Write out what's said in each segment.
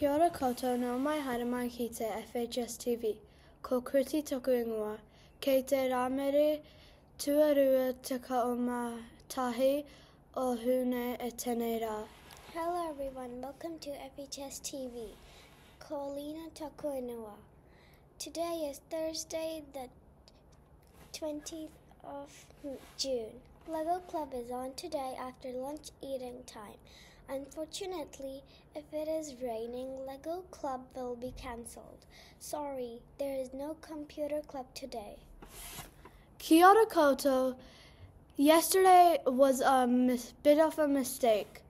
Kia ora koutou, no mai haere mai ki te FHS TV. Ko Kriti toku ingoa. Kei te rāmere tuarua te ka o mā tahi o hune e tēnei rā. Hello everyone, welcome to FHS TV. Ko Lina toku ingoa. Today is Thursday the 20th of June. Lego Club is on today after lunch eating time. Unfortunately, if it is raining, Lego Club will be cancelled. Sorry, there is no computer club today. Kia ora koutou. Yesterday was a mis- bit of a mistake.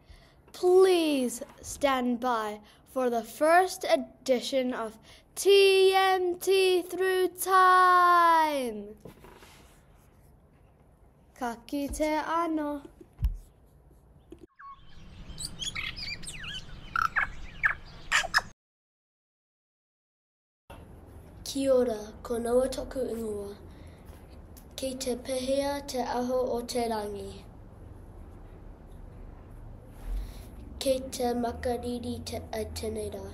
Please stand by for the first edition of TMT Through Time. Ka kite ano. Kia ora, ko Noa toku ingoa. Kei te pehea te aho o te rangi. Kei te makariri te, a tēnei rā.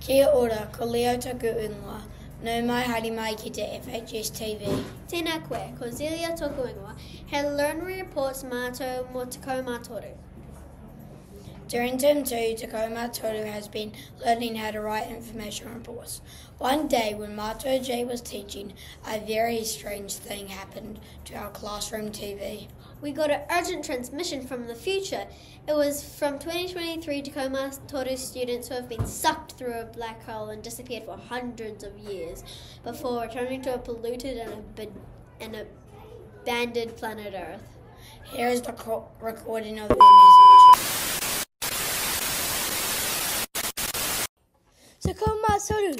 Kia ora, ko Leo taku ingoa. No mai haere mai ki te FHS TV. Tēnā koe, ko Zelia tōku ingoa. He learning reports mātou mō kaumātoru. During term two, Tacoma Toru has been learning how to write information reports. One day, when Mato J was teaching, a very strange thing happened to our classroom TV. We got an urgent transmission from the future. It was from 2023 Tacoma Toru students who have been sucked through a black hole and disappeared for hundreds of years before returning to a polluted and, ab- and abandoned planet Earth. Here is the co- recording of their message. Tacoma Toru,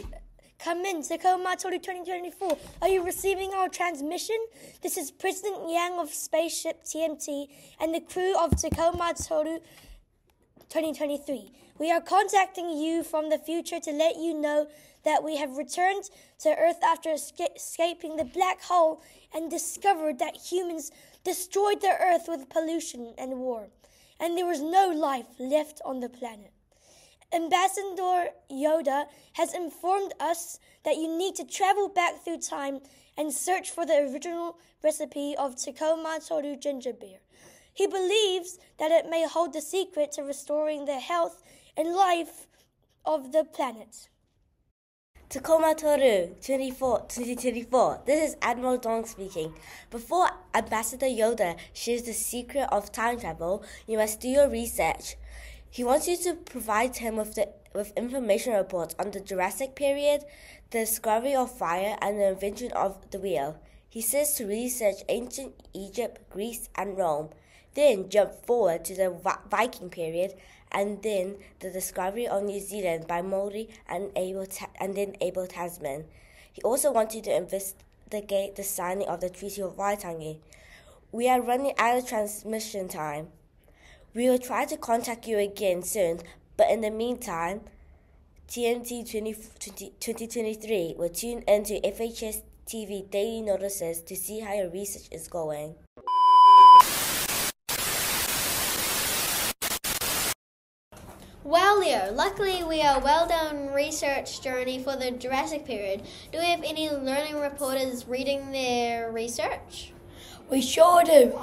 come in. Tacoma Toru 2024. Are you receiving our transmission? This is President Yang of Spaceship TMT and the crew of Tacoma Toru 2023. We are contacting you from the future to let you know that we have returned to Earth after esca- escaping the black hole and discovered that humans destroyed the Earth with pollution and war, and there was no life left on the planet. Ambassador Yoda has informed us that you need to travel back through time and search for the original recipe of Tacoma Toru ginger beer. He believes that it may hold the secret to restoring the health and life of the planet. Tacoma Toru 24, 2024. This is Admiral Dong speaking. Before Ambassador Yoda shares the secret of time travel, you must do your research. He wants you to provide him with the with information reports on the Jurassic period, the discovery of fire, and the invention of the wheel. He says to research ancient Egypt, Greece, and Rome, then jump forward to the Viking period, and then the discovery of New Zealand by Maori and Abel and then Abel Tasman. He also wants you to investigate the signing of the Treaty of Waitangi. We are running out of transmission time. We will try to contact you again soon, but in the meantime, TMT 20, 20, 2023 will tune into FHS TV daily notices to see how your research is going. Well, Leo, luckily we are well down research journey for the Jurassic period. Do we have any learning reporters reading their research? We sure do.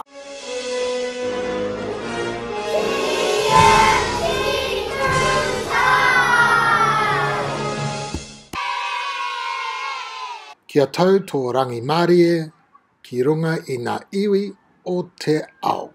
Kia tau tō rangi Mārie ki runga i ngā iwi o te ao.